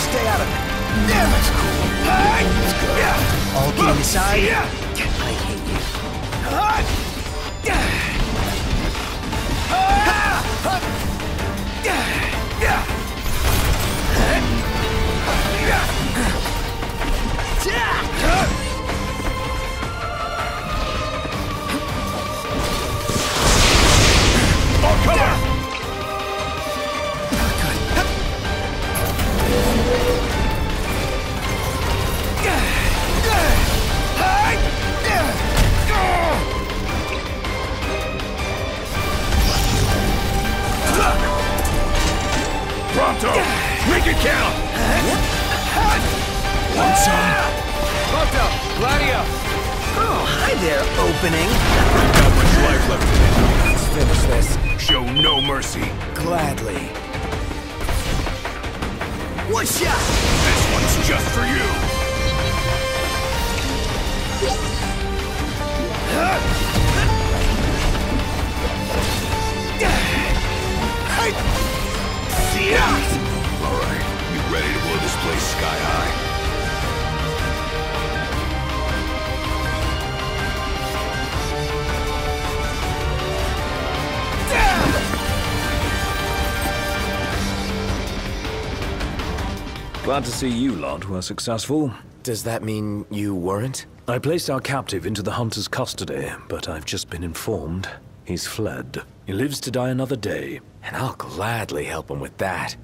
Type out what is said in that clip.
stay out of it. Damn that's cool. Let's go. Yeah. All kidding aside, I hate you. Prompto! Make it count! Want some? Prompto, Gladio. Oh, hi there, opening. Not much life left in it. Let's finish this. Show no mercy. Gladly. One shot! This one's just for you. See ya! All right, you ready to blow this place sky high? Glad to see you lot were successful. Does that mean you weren't? I placed our captive into the hunter's custody, but I've just been informed he's fled. He lives to die another day. And I'll gladly help him with that.